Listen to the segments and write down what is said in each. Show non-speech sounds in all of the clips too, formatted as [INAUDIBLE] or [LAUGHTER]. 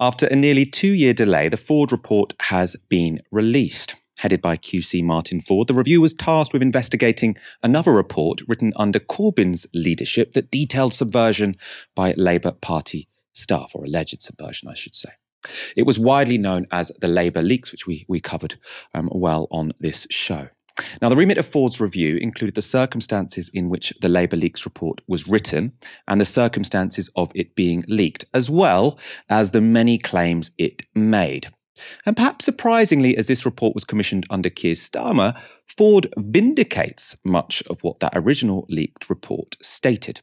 After a nearly two year delay, the Forde report has been released. Headed by QC Martin Forde, the review was tasked with investigating another report written under Corbyn's leadership that detailed subversion by Labour Party staff, or alleged subversion, I should say. It was widely known as the Labour leaks, which we, we covered um, well on this show. Now, the remit of Forde's review included the circumstances in which the Labour Leaks report was written and the circumstances of it being leaked, as well as the many claims it made. And perhaps surprisingly, as this report was commissioned under Keir Starmer, Forde vindicates much of what that original leaked report stated.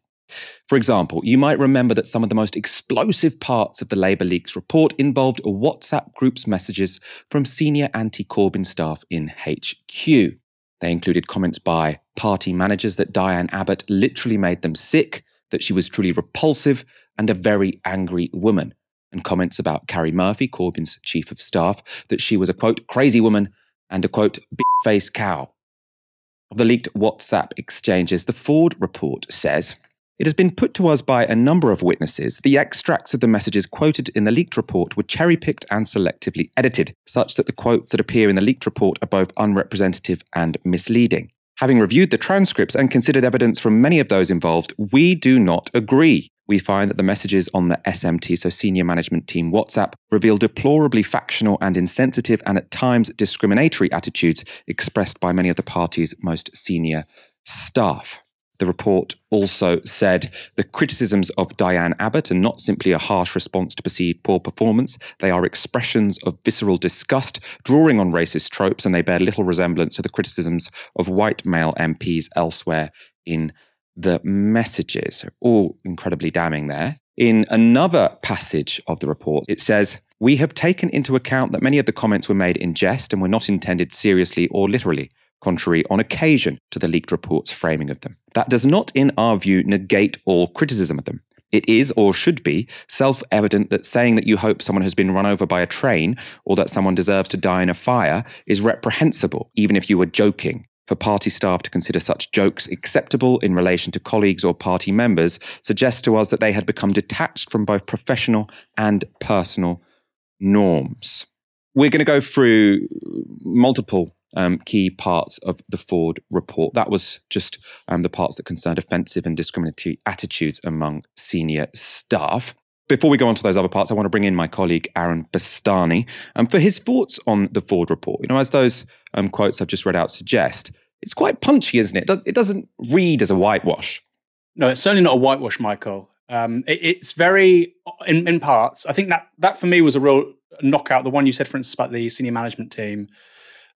For example, you might remember that some of the most explosive parts of the Labour Leaks report involved WhatsApp groups messages from senior anti Corbyn staff in HQ. They included comments by party managers that Diane Abbott literally made them sick, that she was truly repulsive and a very angry woman, and comments about Karie Murphy, Corbyn's chief of staff, that she was a quote, crazy woman and a quote, big faced cow. Of the leaked WhatsApp exchanges, the Forde report says it has been put to us by a number of witnesses that the extracts of the messages quoted in the leaked report were cherry picked and selectively edited, such that the quotes that appear in the leaked report are both unrepresentative and misleading. Having reviewed the transcripts and considered evidence from many of those involved, we do not agree. We find that the messages on the SMT, so Senior Management Team WhatsApp, reveal deplorably factional and insensitive and at times discriminatory attitudes expressed by many of the party's most senior staff. The report also said the criticisms of Diane Abbott are not simply a harsh response to perceived poor performance, they are expressions of visceral disgust, drawing on racist tropes, and they bear little resemblance to the criticisms of white male MPs elsewhere in the messages. All incredibly damning there. In another passage of the report, it says, We have taken into account that many of the comments were made in jest and were not intended seriously or literally contrary on occasion to the leaked report's framing of them. That does not, in our view, negate all criticism of them. It is, or should be, self evident that saying that you hope someone has been run over by a train or that someone deserves to die in a fire is reprehensible, even if you were joking. For party staff to consider such jokes acceptable in relation to colleagues or party members suggests to us that they had become detached from both professional and personal norms. We're going to go through multiple um, key parts of the Forde report. That was just um, the parts that concerned offensive and discriminatory attitudes among senior staff. Before we go on to those other parts, I want to bring in my colleague Aaron Bastani um, for his thoughts on the Forde report. You know, as those um, quotes I've just read out suggest, it's quite punchy, isn't it? It doesn't read as a whitewash. No, it's certainly not a whitewash, Michael. Um, it, it's very, in, in parts, I think that that for me was a real knockout. The one you said, for instance, about the senior management team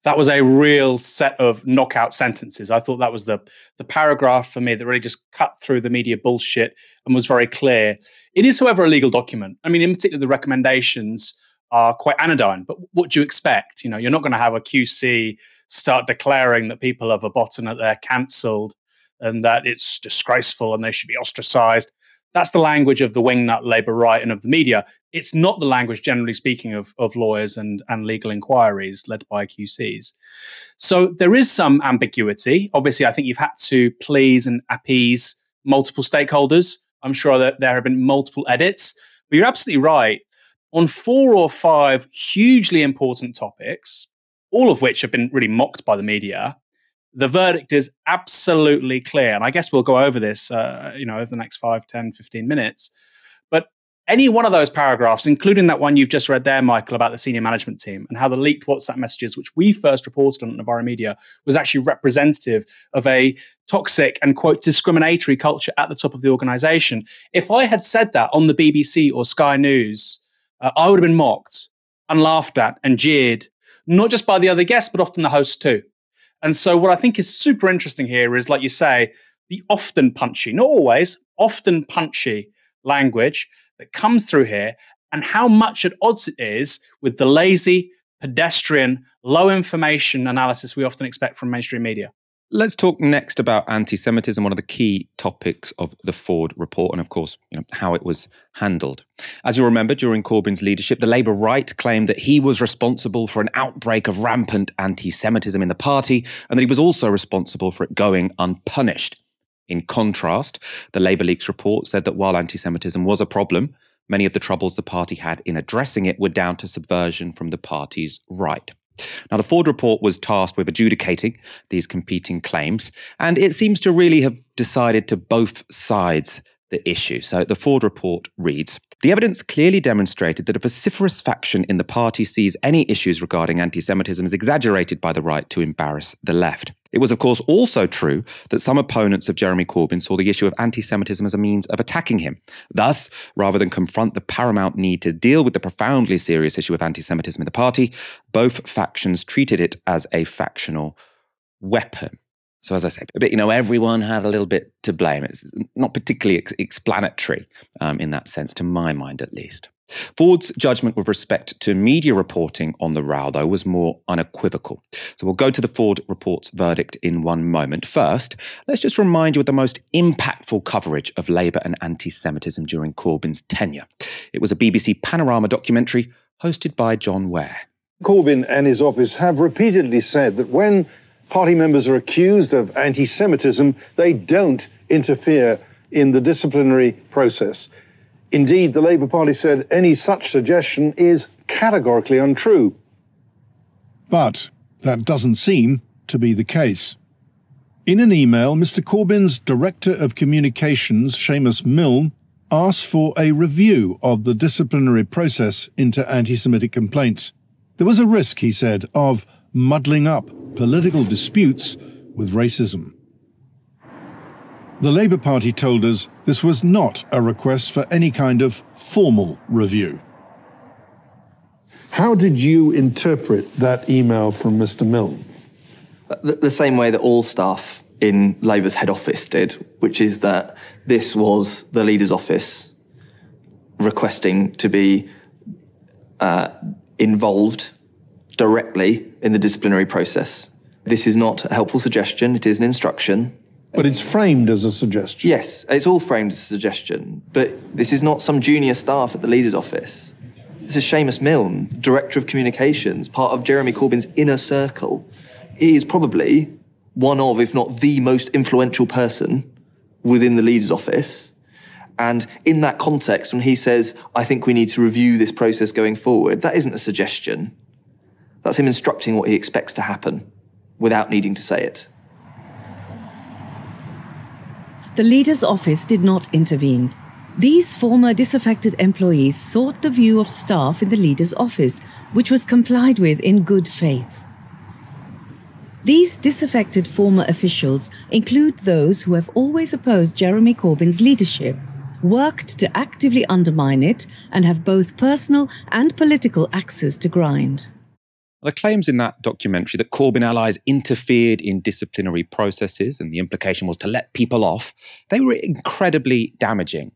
that was a real set of knockout sentences. I thought that was the the paragraph for me that really just cut through the media bullshit and was very clear. It is, however, a legal document. I mean, in particular, the recommendations are quite anodyne. But what do you expect? You know, you're not going to have a QC start declaring that people are verboten, that they're cancelled, and that it's disgraceful and they should be ostracized. That's the language of the wingnut Labour right and of the media. It's not the language, generally speaking, of, of lawyers and, and legal inquiries led by QCs. So there is some ambiguity. Obviously, I think you've had to please and appease multiple stakeholders. I'm sure that there have been multiple edits, but you're absolutely right. On four or five hugely important topics, all of which have been really mocked by the media, the verdict is absolutely clear. And I guess we'll go over this, uh, you know, over the next 5, 10, 15 minutes. But any one of those paragraphs, including that one you've just read there, Michael, about the senior management team and how the leaked WhatsApp messages, which we first reported on Novara Media, was actually representative of a toxic and, quote, discriminatory culture at the top of the organization. If I had said that on the BBC or Sky News, uh, I would have been mocked and laughed at and jeered, not just by the other guests, but often the hosts too. And so, what I think is super interesting here is, like you say, the often punchy, not always, often punchy language that comes through here, and how much at odds it is with the lazy, pedestrian, low information analysis we often expect from mainstream media. Let's talk next about anti-Semitism, one of the key topics of the Forde report, and of course, you know, how it was handled. As you remember, during Corbyn's leadership, the Labour right claimed that he was responsible for an outbreak of rampant anti-Semitism in the party, and that he was also responsible for it going unpunished. In contrast, the Labour Leaks report said that while anti-Semitism was a problem, Many of the troubles the party had in addressing it were down to subversion from the party's right. Now, the Forde report was tasked with adjudicating these competing claims, and it seems to really have decided to both sides the issue. So the Forde report reads The evidence clearly demonstrated that a vociferous faction in the party sees any issues regarding anti Semitism as exaggerated by the right to embarrass the left. It was, of course, also true that some opponents of Jeremy Corbyn saw the issue of anti Semitism as a means of attacking him. Thus, rather than confront the paramount need to deal with the profoundly serious issue of anti Semitism in the party, both factions treated it as a factional weapon. So, as I say, but you know, everyone had a little bit to blame. It's not particularly ex- explanatory um, in that sense, to my mind at least. Forde's judgment with respect to media reporting on the row, though, was more unequivocal. So we'll go to the Forde report's verdict in one moment. First, let's just remind you of the most impactful coverage of Labour and anti Semitism during Corbyn's tenure. It was a BBC Panorama documentary hosted by John Ware. Corbyn and his office have repeatedly said that when party members are accused of anti Semitism, they don't interfere in the disciplinary process. Indeed, the Labour Party said any such suggestion is categorically untrue. But that doesn't seem to be the case. In an email, Mr Corbyn's Director of Communications, Seamus Milne, asked for a review of the disciplinary process into anti Semitic complaints. There was a risk, he said, of muddling up political disputes with racism. The Labour Party told us this was not a request for any kind of formal review. How did you interpret that email from Mr. Milne? The, the same way that all staff in Labour's head office did, which is that this was the leader's office requesting to be uh, involved directly in the disciplinary process. This is not a helpful suggestion, it is an instruction. But it's framed as a suggestion. Yes, it's all framed as a suggestion. But this is not some junior staff at the leader's office. This is Seamus Milne, Director of Communications, part of Jeremy Corbyn's inner circle. He is probably one of, if not the most influential person within the leader's office. And in that context, when he says, I think we need to review this process going forward, that isn't a suggestion. That's him instructing what he expects to happen without needing to say it. The leader's office did not intervene. These former disaffected employees sought the view of staff in the leader's office, which was complied with in good faith. These disaffected former officials include those who have always opposed Jeremy Corbyn's leadership, worked to actively undermine it, and have both personal and political axes to grind. The claims in that documentary that Corbyn allies interfered in disciplinary processes and the implication was to let people off, they were incredibly damaging.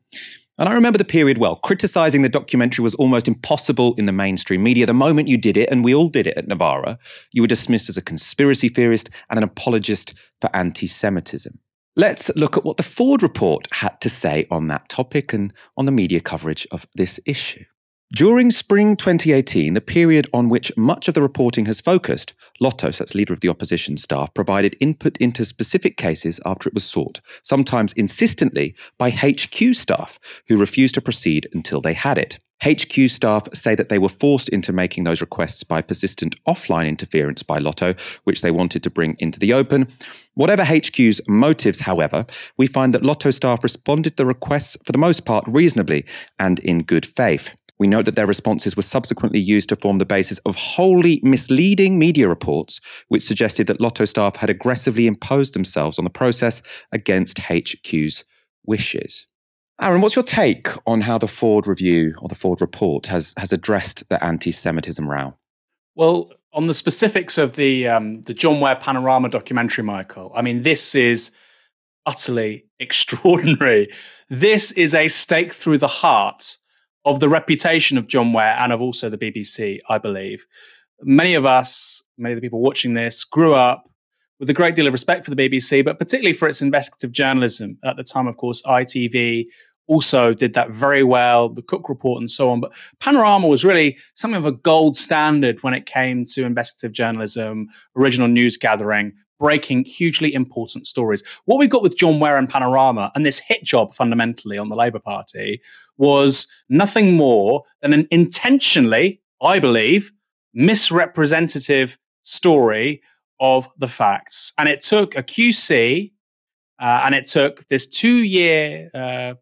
And I remember the period well. Criticizing the documentary was almost impossible in the mainstream media. The moment you did it, and we all did it at Novara, you were dismissed as a conspiracy theorist and an apologist for anti Semitism. Let's look at what the Forde report had to say on that topic and on the media coverage of this issue. During spring 2018, the period on which much of the reporting has focused, LOTOs, that's leader of the opposition staff, provided input into specific cases after it was sought, sometimes insistently by HQ staff who refused to proceed until they had it. HQ staff say that they were forced into making those requests by persistent offline interference by LOTO, which they wanted to bring into the open. Whatever HQ's motives, however, we find that LOTO staff responded to the requests for the most part reasonably and in good faith. We note that their responses were subsequently used to form the basis of wholly misleading media reports, which suggested that LOTO staff had aggressively imposed themselves on the process against HQ's wishes. Aaron, what's your take on how the Forde review or the Forde report has, has addressed the anti Semitism row? Well, on the specifics of the um, the John Ware Panorama documentary, Michael, I mean, this is utterly [LAUGHS] extraordinary. This is a stake through the heart of the reputation of John Ware and of also the BBC, I believe. Many of us, many of the people watching this, grew up with a great deal of respect for the BBC, but particularly for its investigative journalism. At the time, of course, ITV also did that very well, the Cook Report and so on. But Panorama was really something of a gold standard when it came to investigative journalism, original news gathering, breaking hugely important stories. What we got with John Ware and Panorama and this hit job fundamentally on the Labour Party was nothing more than an intentionally, I believe, misrepresentative story of the facts. And it took a QC uh, and it took this two year uh,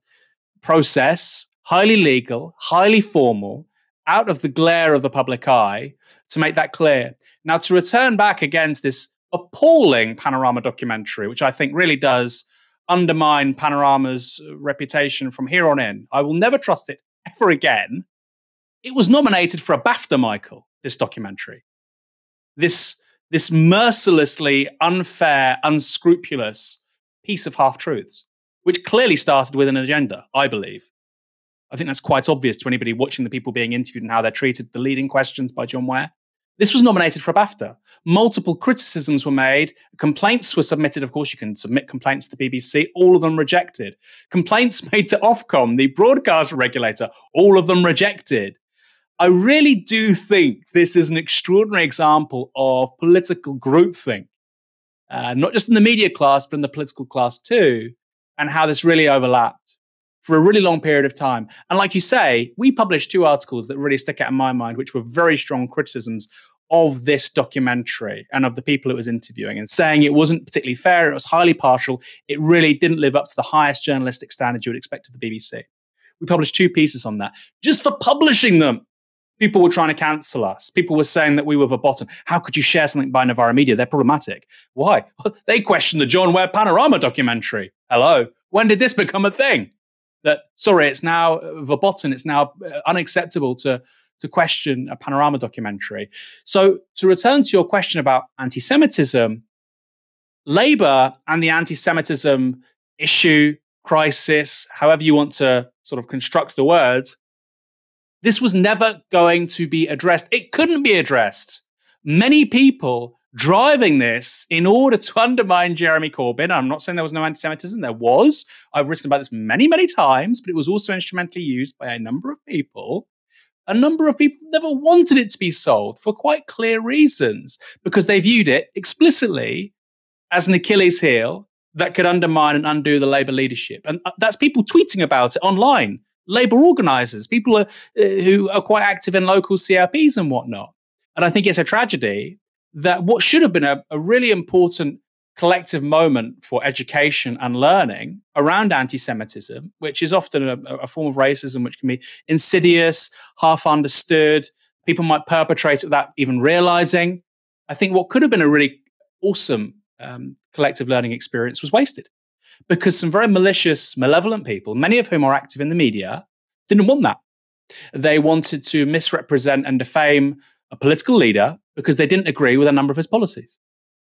process, highly legal, highly formal, out of the glare of the public eye to make that clear. Now, to return back again to this appalling Panorama documentary, which I think really does undermine Panorama's reputation from here on in, I will never trust it ever again. It was nominated for a BAFTA, Michael, this documentary. This, this mercilessly unfair, unscrupulous piece of half truths, which clearly started with an agenda, I believe. I think that's quite obvious to anybody watching the people being interviewed and how they're treated, the leading questions by John Ware. This was nominated for a BAFTA. Multiple criticisms were made. Complaints were submitted. Of course, you can submit complaints to the BBC, all of them rejected. Complaints [LAUGHS] made to Ofcom, the broadcast regulator, all of them rejected. I really do think this is an extraordinary example of political groupthink, uh, not just in the media class, but in the political class too, and how this really overlapped for a really long period of time. And like you say, we published two articles that really stick out in my mind, which were very strong criticisms of this documentary and of the people it was interviewing and saying it wasn't particularly fair, it was highly partial, it really didn't live up to the highest journalistic standards you would expect of the BBC. We published two pieces on that just for publishing them. People were trying to cancel us. People were saying that we were verboten. How could you share something by Novara Media? They're problematic. Why? [LAUGHS] They questioned the John Ware Panorama documentary. Hello. When did this become a thing? That sorry, it's now verboten, it's now uh, unacceptable to to question a panorama documentary. So to return to your question about anti-Semitism, Labour and the anti-Semitism issue, crisis, however you want to sort of construct the words, this was never going to be addressed. It couldn't be addressed. Many people driving this in order to [LAUGHS] undermine Jeremy Corbyn. I'm not saying there was no anti Semitism, there was. I've written about this many, many times, but it was also instrumentally used by a number of people. A number of people never wanted it to be sold for quite clear reasons because they viewed it explicitly as an Achilles heel that could undermine and undo the Labour leadership. And uh, that's people tweeting about it online, Labour organisers, people are, uh, who are quite active in local CLPs and whatnot. And I think it's a tragedy that what should have been a, a really important collective moment for education and learning around anti Semitism, which is often a, a, form of racism which can be insidious, half understood. People might perpetrate it without even realizing. I think what could have been a really awesome um, collective learning experience was wasted because some very malicious, malevolent people, many of whom are active in the media, didn't want that. They wanted to misrepresent and defame a political leader because they didn't agree with a number of his policies.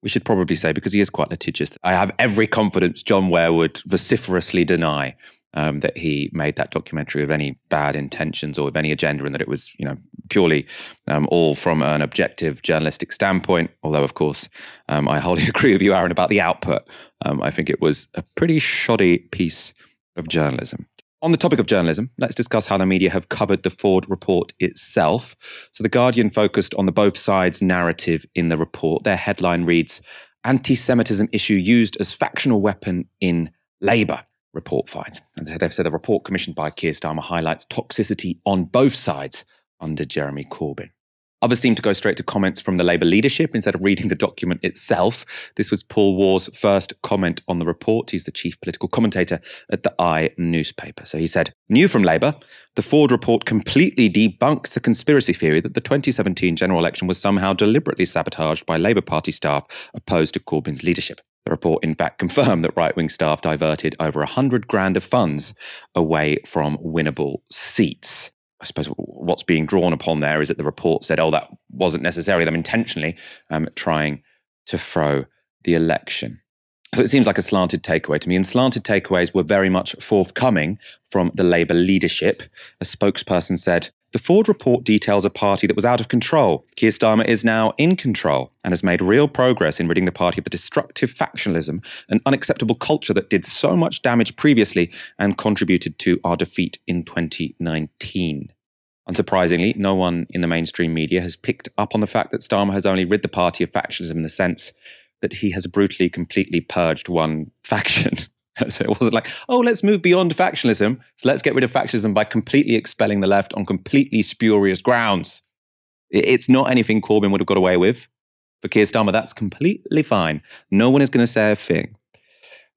We should probably say, because he is quite litigious, I have every confidence John Ware would vociferously deny um, that he made that documentary with any bad intentions or with any agenda, and that it was, you know, purely um, all from an objective journalistic standpoint. Although, of course, um, I wholly [LAUGHS] agree with you, Aaron, about the output. Um, I think it was a pretty shoddy piece of journalism. On the topic of journalism, let's discuss how the media have covered the Forde report itself. So, The Guardian focused on the both sides narrative in the report. Their headline reads Anti Semitism issue used as factional weapon in Labour, report finds. And they've said the report commissioned by Keir Starmer highlights toxicity on both sides under Jeremy Corbyn. Others seem to go straight to comments from the Labour leadership instead of reading the document itself. This was Paul Waugh's first comment on the report. He's the chief political commentator at the I newspaper. So he said, New from Labour, the Forde report completely debunks the conspiracy theory that the 2017 general election was somehow deliberately sabotaged by Labour Party staff opposed to Corbyn's leadership. The report, in fact, confirmed that right wing staff diverted over 100 grand of funds away from winnable seats. I suppose what's being drawn upon there is that the report said, oh, that wasn't necessarily them intentionally um, trying to throw the election. So it seems like a slanted takeaway to me. And slanted takeaways were very much forthcoming from the Labour leadership. A spokesperson said, the Forde report details a party that was out of control. Keir Starmer is now in control and has made real progress in ridding the party of the destructive factionalism and unacceptable culture that did so much damage previously and contributed to our defeat in 2019. Unsurprisingly, no one in the mainstream media has picked up on the fact that Starmer has only rid the party of factionalism in the sense that he has brutally, completely purged one [LAUGHS] faction. [LAUGHS] so it wasn't like, oh, let's move beyond factionalism. So let's get rid of factionalism by completely expelling the left on completely spurious grounds. It's not anything Corbyn would have got away with. For Keir Starmer, that's completely fine. No one is going to say a thing.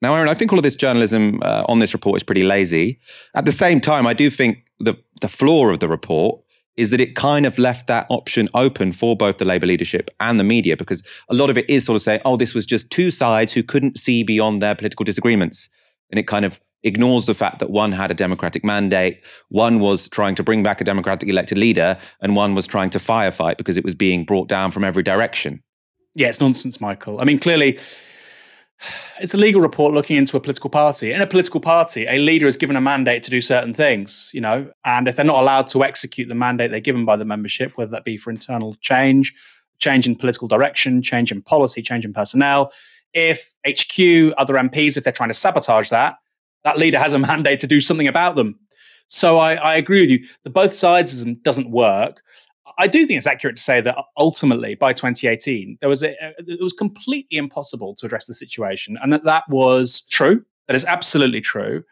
Now, Aaron, I think all of this journalism uh, on this report is pretty lazy. At the same time, I do think the, the flaw of the report is that it kind of left that option open for both the Labour leadership and the media, because a lot of it is sort of saying, oh, this was just two sides who couldn't see beyond their political disagreements. And it kind of ignores the fact that one had a democratic mandate, one was trying to bring back a democratic elected leader, and one was trying to firefight because it was being brought down from every direction. Yeah, it's nonsense, Michael. I mean, clearly, it's a legal report looking into a political party. In a political party, a leader is given a mandate to do certain things, you know, and if they're not allowed to execute the mandate they're given by the membership, whether that be for internal change, change in political direction, change in policy, change in personnel, if HQ, other MPs, if they're trying to sabotage that, that leader has a [LAUGHS] mandate to do something about them. So I, I agree with you. The both sides doesn't work. I do think it's accurate to say that ultimately by 2018 there was a, it was completely impossible to address the situation, and that that was true. That is absolutely true.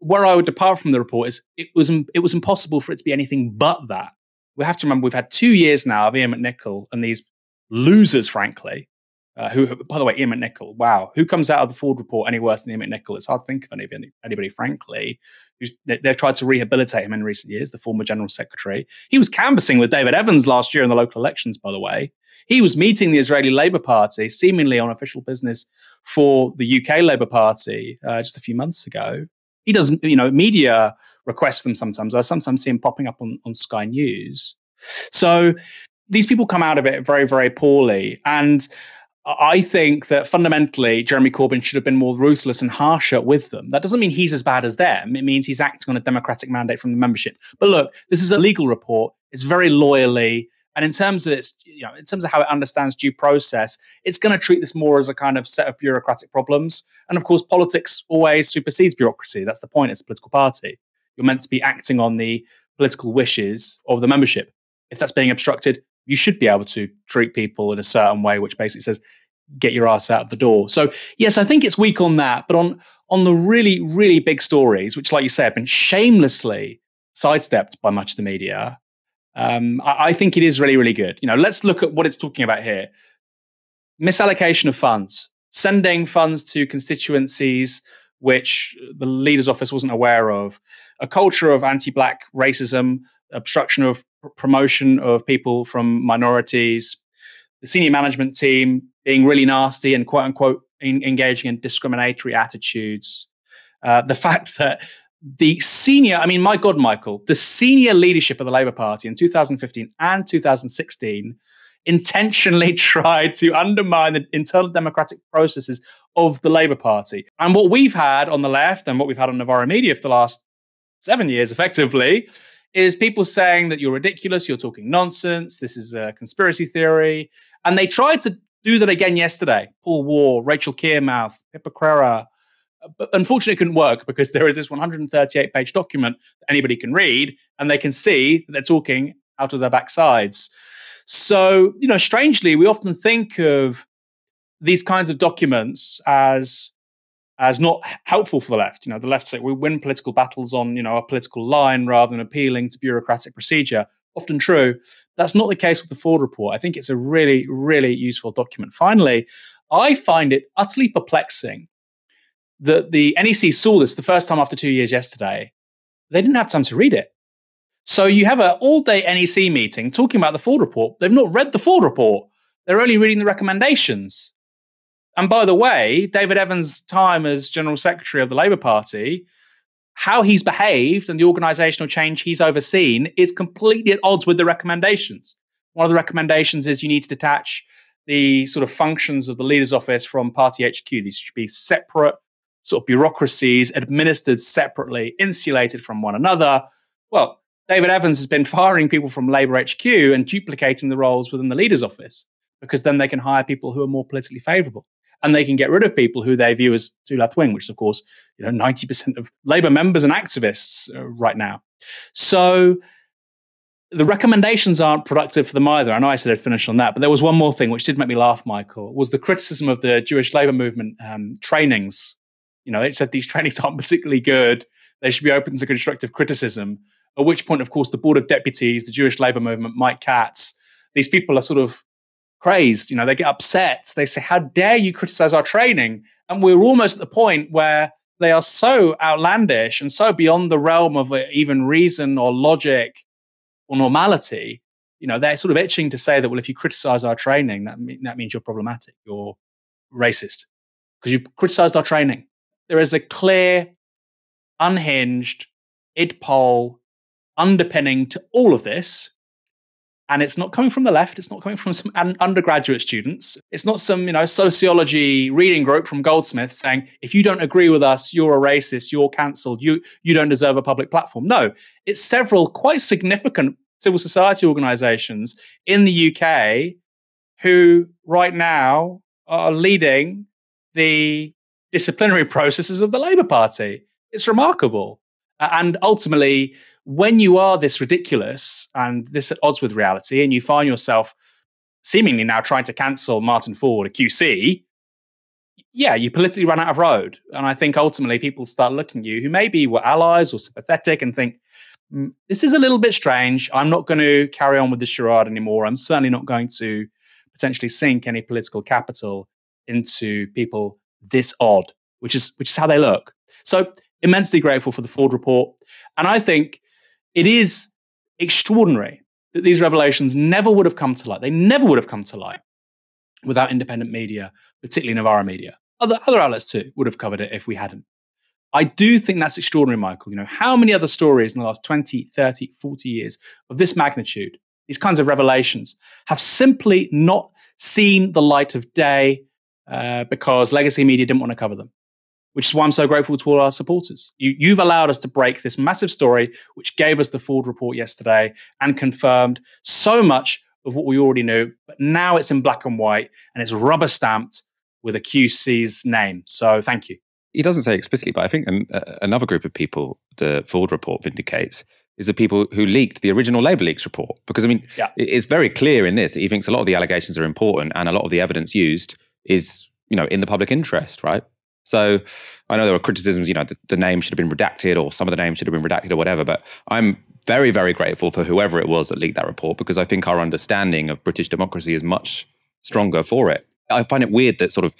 Where I would depart from the report is it was it was impossible for it to be anything but that. We have to remember we've had two years now of Iain McNicol and these losers, frankly, uh, who, by the way, Iain McNicol, wow, who comes out of the Forde report any worse than Iain McNicol? It's hard to think of anybody, anybody frankly. They, they've tried to rehabilitate him in recent years, the former General Secretary. He was canvassing with David Evans last year in the local elections, by the way. He was meeting the Israeli Labour Party, seemingly on official business for the UK Labour Party uh, just a few months ago. He does, you know, media requests them sometimes. I sometimes see him popping up on, on Sky News. So these people come out of it very, very poorly. And I think that fundamentally Jeremy Corbyn should have been more ruthless and harsher with them. That doesn't mean he's as bad as them. It means he's acting on a democratic mandate from the membership. But look, this is a legal report. It's very loyally, and in terms of its, you know, in terms of how it understands due process, it's going to treat this more as a kind of set of bureaucratic problems. And of course, politics always supersedes bureaucracy. That's the point. It's a political party. You're meant to be acting on the political wishes of the membership. If that's being obstructed, you should be able to treat people in a certain way, which basically says, get your ass out of the door. So yes, I think it's weak on that, but on on the really, really big stories, which, like you said, have been shamelessly sidestepped by much of the media, um, I, I think it is really, really good. You know, let's look at what it's talking about here. Misallocation of funds, sending funds to constituencies which the leader's office wasn't aware of, a culture of anti-black racism, obstruction of promotion of people from minorities, the senior management team being really nasty and quote unquote in, engaging in discriminatory attitudes. Uh, the [LAUGHS] fact that the senior, I mean, my God, Michael, the senior leadership of the Labour Party in 2015 and 2016 intentionally [LAUGHS] tried to undermine the internal democratic processes of the Labour Party. And what we've had on the left and what we've had on Novara Media for the last seven years, effectively, is people saying that you're ridiculous, you're talking nonsense, this is a conspiracy theory. And they tried to do that again yesterday. Paul Waugh, Rachel Wearmouth, Pippa Crerar. But unfortunately, it couldn't work because there is this 138 page document that anybody can read and they can see that they're talking out of their backsides. So, you know, strangely, we often think of these kinds of documents as as not helpful for the left. You know, the left say we win political battles on, you know, a political line rather than appealing to bureaucratic procedure. Often true. That's not the case with the Forde report. I think it's a really, really useful document. Finally, I find it utterly perplexing that the NEC saw this the first time after two years yesterday. They didn't have time to read it. So you have an all-day NEC meeting talking about the Forde report. They've not read the Forde report. They're only reading the recommendations. And by the way, David Evans' time as General Secretary of the Labour Party, how he's behaved and the organizational change he's overseen is completely at odds with the recommendations. One of the recommendations is you need to detach the sort of functions of the leader's office from party HQ. These should be separate sort of bureaucracies administered separately, insulated from one another. Well, David Evans has been [LAUGHS] firing people from Labour HQ and duplicating the roles within the leader's office because then they can hire people who are more politically favourable and they can get rid of people who they view as too left wing, which is, of course, you know, 90% of Labour members and activists uh, right now. So the recommendations aren't productive for them either. I know I said I'd finish on that, but there was one more thing which did make me laugh, Michael, was the criticism of the Jewish labor movement um, trainings. You know, it said these [LAUGHS] trainings aren't particularly good. They should be open to constructive criticism. At which point, of course, the Board of Deputies, the Jewish labor movement, Mike Katz, these people are sort of crazed. You know, they get upset. They say, How dare you criticize our training? And we're almost at the point where they are so outlandish and so beyond the realm of uh, even reason or logic or normality, you know, they're sort of itching to say that, well, if you criticize our training, that, mean, that means you're problematic, you're racist, because you've criticized our training. There is a clear, unhinged, id poll underpinning to all of this. And it's not coming from the left. It's not coming from some undergraduate students. It's not some, you know, sociology reading group from Goldsmith saying, if you don't agree with us, you're a racist, you're cancelled, you, you don't deserve a public platform. No, it's several quite significant civil society organizations in the UK who right now are leading the disciplinary processes of the Labour Party. It's remarkable. And ultimately, when you are this ridiculous and this at odds with reality, and you find yourself seemingly now trying to cancel Martin Forde, a QC, yeah, you politically run out of road. And I think ultimately people start looking at you who maybe were allies or sympathetic and think, mm, this is a little bit strange. I'm not going to carry on with this charade anymore. I'm certainly not going to potentially sink any political capital into people this odd, which is which is how they look. So immensely grateful for the Forde report. And I think it is extraordinary that these revelations never would have come to light. They never would have come to light without independent media, particularly Novara Media. Other, other outlets too would have covered it if we hadn't. I do think that's extraordinary, Michael. You know, how many other stories in the last 20, 30, 40 years of this magnitude, these kinds of revelations, have simply not seen the light of day uh, because legacy media didn't want to cover them? Which is why I'm so grateful to all our supporters. You, have allowed us to break this massive story, which gave us the Forde report yesterday and confirmed so much of what we already knew. But now it's in black and white and it's rubber stamped with a QC's name. So thank you. He doesn't say explicitly, but I think um, uh, another group of people the Forde report vindicates is the people who leaked the original Labour Leaks report. Because, I mean, yeah. it's very clear in this that he thinks a lot of the allegations are important and a lot of the evidence used is, you know, in the public interest, right? So I know there were criticisms, you know, the, the, name should have been redacted or some of the names should have been redacted or whatever, but I'm very, very grateful for whoever it was that leaked that report because I think our understanding of British democracy is much stronger for it. I find it weird that sort of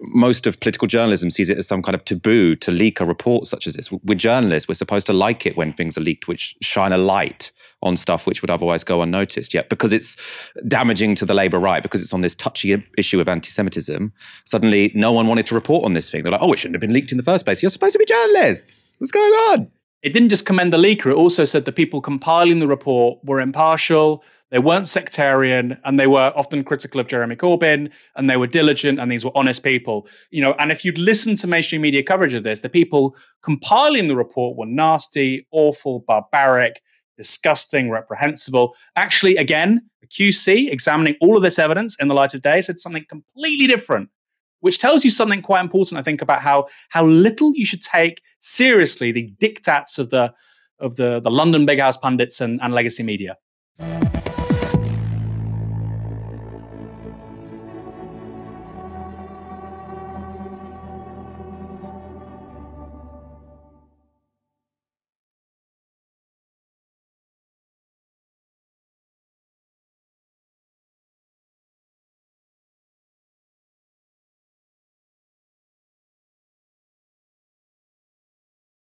most of political journalism sees it as some kind of taboo to leak a report such as this. We're journalists, we're supposed to like it when things are leaked, which shine a light on stuff which would otherwise go unnoticed. Yet, because it's damaging to the Labour right, because it's on this touchy issue of anti Semitism, suddenly no one wanted to report on this thing. They're like, oh, it shouldn't have been leaked in the first place. You're supposed to be journalists. What's going on? It didn't just commend the leaker, it also said the people compiling the report were impartial, they weren't sectarian, and they were often critical of Jeremy Corbyn, and they were diligent, and these were honest people. You know, and if you'd listened to mainstream media coverage of this, the people compiling the report were nasty, awful, barbaric, disgusting, reprehensible. Actually, again, the QC examining all of this evidence in the light of day said something completely different, which tells you something quite important, I think, about how how little you should take seriously the diktats of the of the, the London big house pundits and, and legacy media.